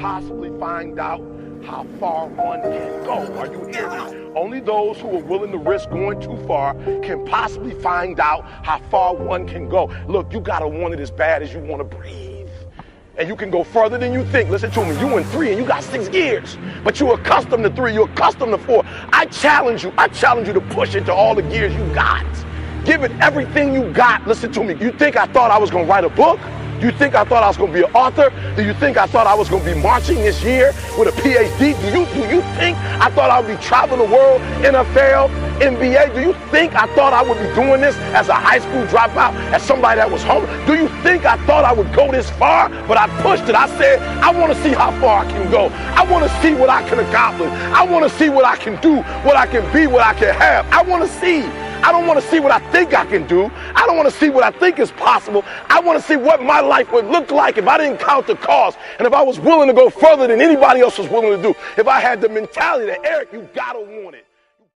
possibly find out how far one can go. Are you hearing me? Only those who are willing to risk going too far can possibly find out how far one can go. Look, you gotta want it as bad as you wanna breathe and you can go further than you think. Listen to me, you in three and you got six gears, but you're accustomed to three, you're accustomed to four. I challenge you, I challenge you to push it to all the gears you got. Give it everything you got. Listen to me, you think I thought I was gonna write a book? Do you think I thought I was going to be an author? Do you think I thought I was going to be marching this year with a PhD? Do you do you think I thought I would be traveling the world, NFL, NBA? Do you think I thought I would be doing this as a high school dropout, as somebody that was home? Do you think I thought I would go this far? But I pushed it. I said, I want to see how far I can go. I want to see what I can accomplish. I want to see what I can do, what I can be, what I can have. I want to see. I don't want to see what I think I can do. I don't want to see what I think is possible. I want to see what my life would look like if I didn't count the cost and if I was willing to go further than anybody else was willing to do. If I had the mentality that, Eric, you got to want it.